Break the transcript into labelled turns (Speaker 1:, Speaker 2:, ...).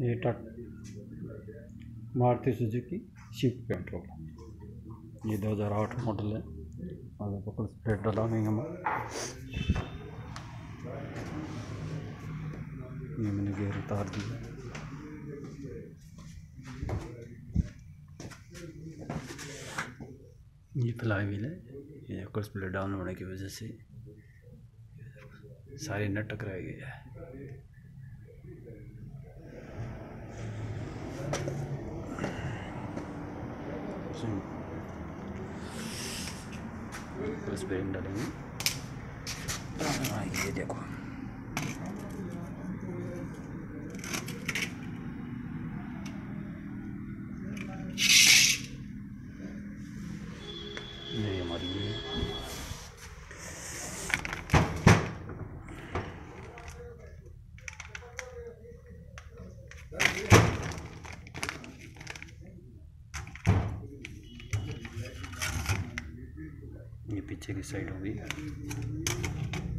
Speaker 1: ये टट Maruti Suzuki shift petrol. ये 2008 मॉडल है। आगे पकड़ स्प्रेड नहीं हम। ये मैंने गेयर उतार दिया ये फ्लाई व्हील है ये क्लच प्लेट डाउन होने की वजह से सारे नट टकराए गए हैं। क्लच प्लेट डालेंगे हाँ, ये देखो ये हमारी ये ये पीछे की साइड होगी